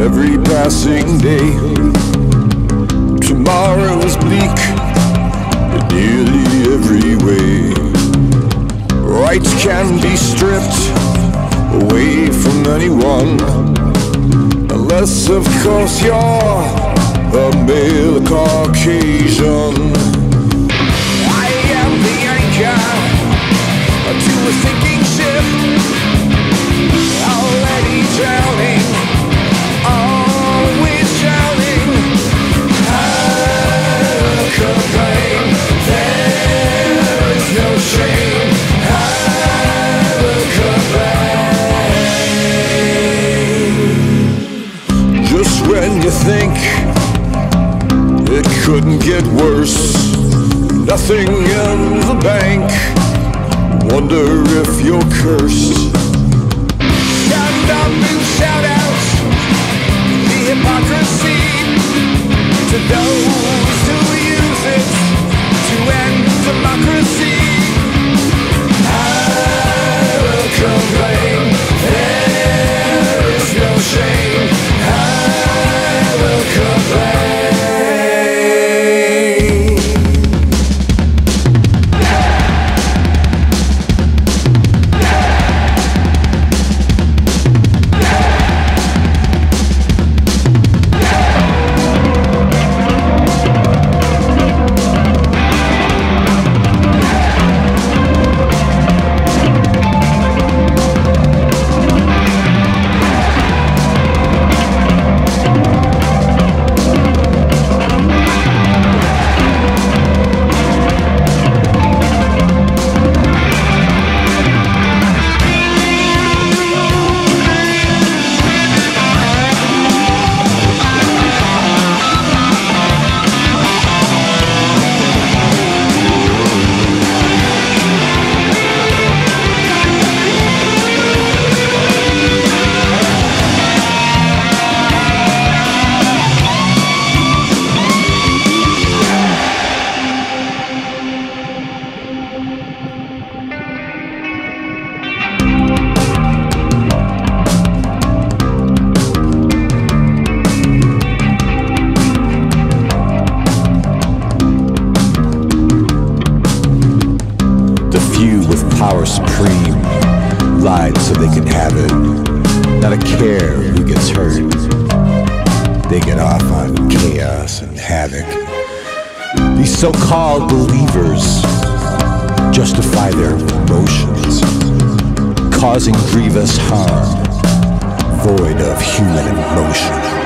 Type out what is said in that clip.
every passing day. Tomorrow is bleak in nearly every way. Rights can be stripped away from anyone, unless, of course, you're a male Caucasian. I am the anchor to a sinking ship, in the bank. Wonder if you're cursed. And shout out the hypocrisy to those who use it to end democracy. with power supreme lied so they can have it. Not a care who gets hurt. They get off on chaos and havoc. These so-called believers justify their emotions, causing grievous harm, void of human emotion.